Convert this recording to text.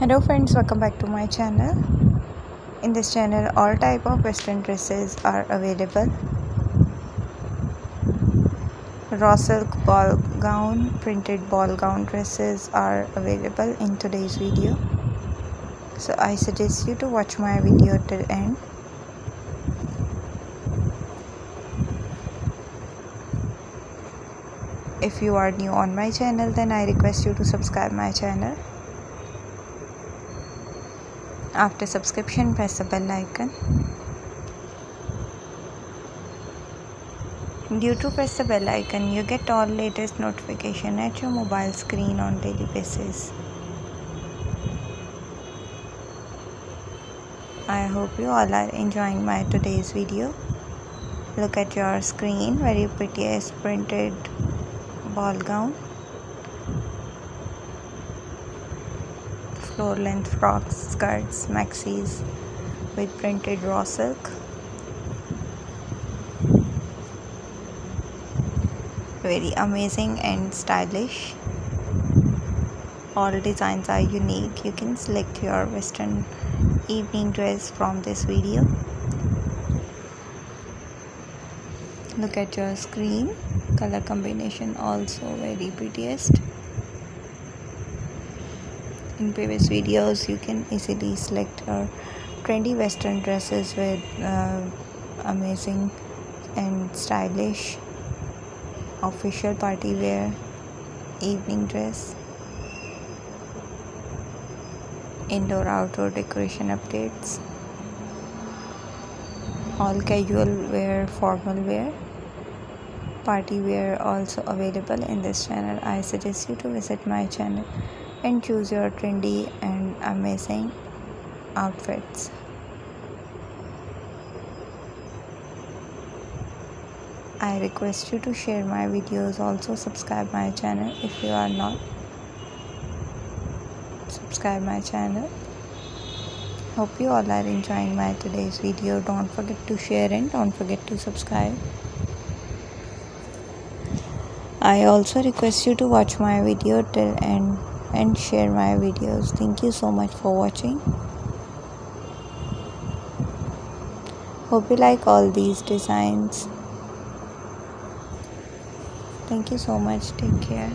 hello friends welcome back to my channel. In this channel all type of western dresses are available. Raw silk ball gown printed ball gown dresses are available in today's video. So i suggest you to watch my video till end. If you are new on my channel then i request you to subscribe my channel after subscription press the bell icon due to press the bell icon you get all latest notification at your mobile screen on daily basis i hope you all are enjoying my today's video look at your screen very prettiest printed ball gown floor length frocks, skirts, maxis with printed raw silk. Very amazing and stylish. All designs are unique. You can select your western evening dress from this video. Look at your screen. Color combination also very prettiest in previous videos you can easily select your trendy western dresses with uh, amazing and stylish official party wear evening dress indoor outdoor decoration updates all casual wear formal wear. Party wear also available in this channel. I suggest you to visit my channel and choose your trendy and amazing outfits. I request you to share my videos. Also subscribe my channel if you are not subscribe my channel. Hope you all are enjoying my today's video. Don't forget to share and don't forget to subscribe. I also request you to watch my video till end and share my videos. Thank you so much for watching. Hope you like all these designs. Thank you so much. Take care